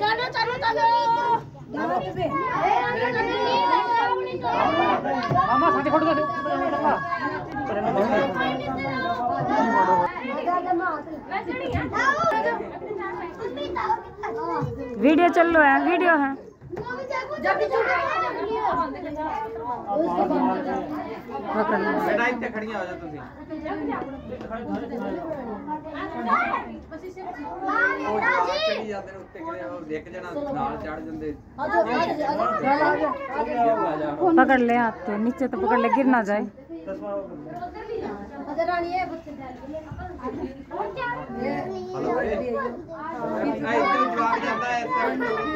चलो चलो मामा साथी फ़ोटो दे वीडियो चल रहा है वीडियो है। पकड़ लो ਬੇਟਾ ਇੱਥੇ ਖੜੀਆਂ ਹੋ ਜਾ ਤੁਸੀਂ ਉਹ ਜਵਾਕ ਚੜੀ ਜਾਂਦੇ ਨੇ ਉੱਤੇ ਕਿਤੇ ਉਹ ਦੇਖ ਜਾਣਾ ਨਾਲ ਚੜ ਜਾਂਦੇ ਆ ਜਾ पकड़ ले हाथ से नीचे तो पकड़ ले गिर ना जाए ਹਲੋ ਬਈ ਆ ਇੱਧਰ ਜਵਾਕ ਜਾਂਦਾ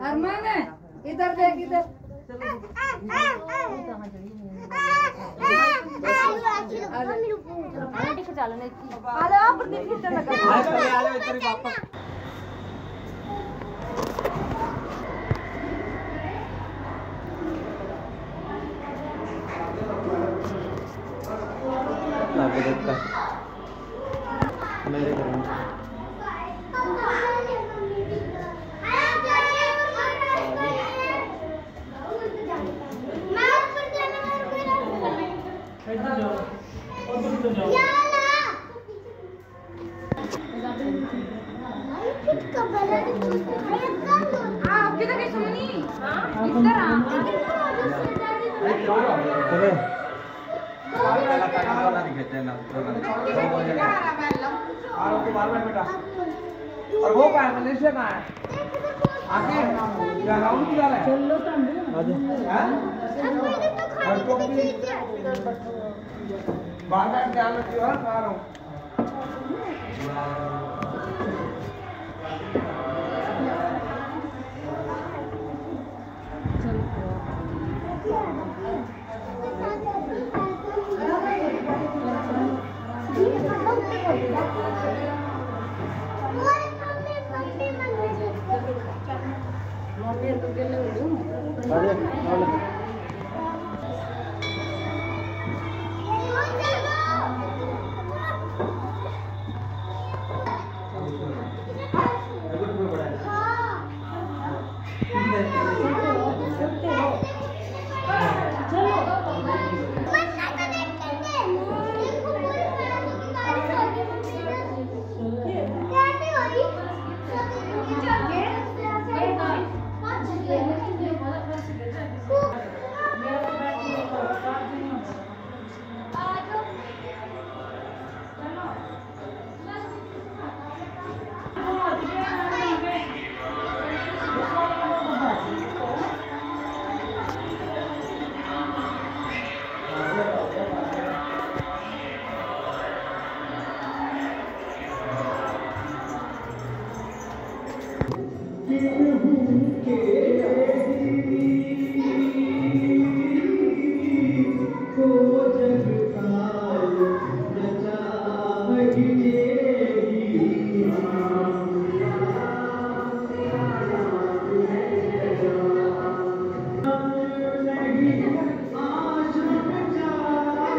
अरमान इधर देख इधर आप प्रदीप दिखे चैनल और और वो कहाँ है मलेशिया कहाँ है आगे क्या की है चलो तो भी बाहर का ध्यान रखियो है। खा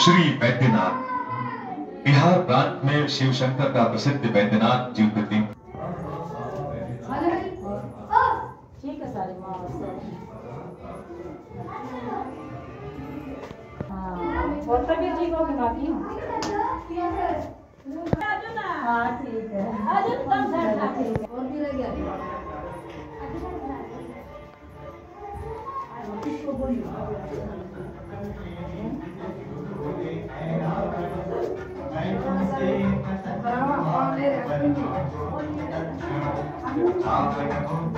श्री वैद्यनाथ बिहार प्रांत में शिव शंकर का प्रसिद्ध वैद्यनाथ ज्योतिर्लिंग सारी माँ हाँ और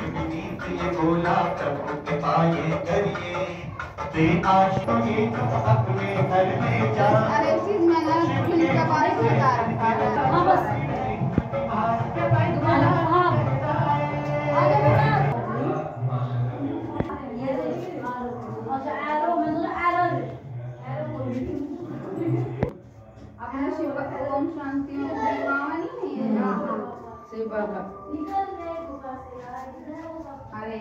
बोला प्रभु कृपा ये करिए ते आश्रमी तुम अपने घर में जा अरे चीज़ में ना खुली का बारिश होता है हाँ बस अपना शिव ओम शांति नहीं। है बाबा हरे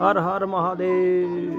हर हर महादेव।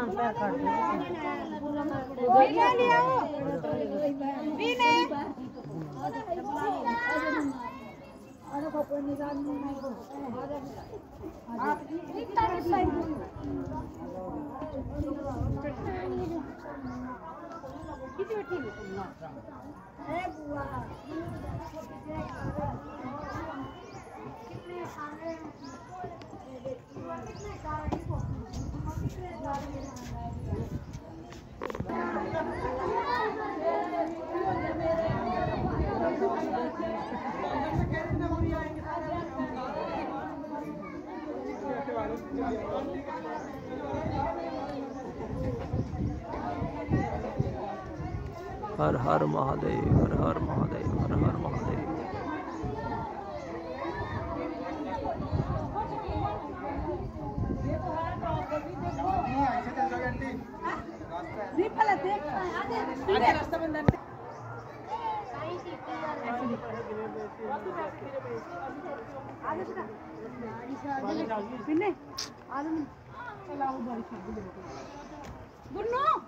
Ini Kita harus हर हर महादेव हर हर महादेव हर हर महादेव। गुन्नू!